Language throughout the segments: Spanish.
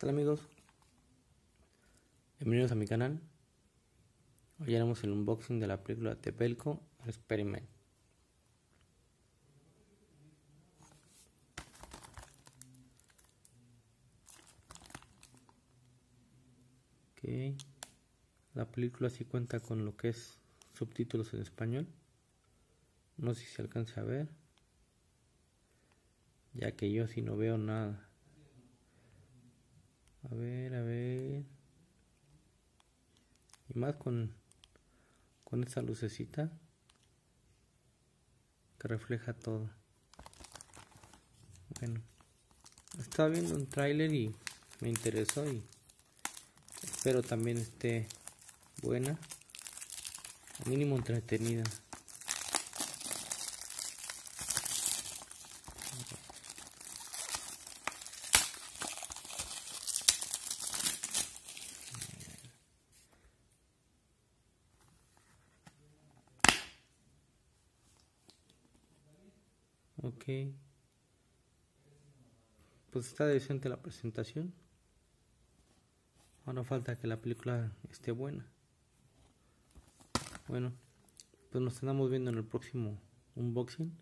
Hola amigos? Bienvenidos a mi canal. Hoy haremos el unboxing de la película Tepelco Experiment. Ok. La película sí cuenta con lo que es subtítulos en español. No sé si se alcanza a ver. Ya que yo sí no veo nada. A ver, a ver. Y más con, con esa lucecita que refleja todo. Bueno, estaba viendo un tráiler y me interesó y espero también esté buena, mínimo entretenida. Ok. Pues está decente la presentación. Ahora falta que la película esté buena. Bueno, pues nos estamos viendo en el próximo unboxing.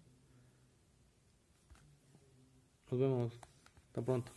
Nos vemos. Hasta pronto.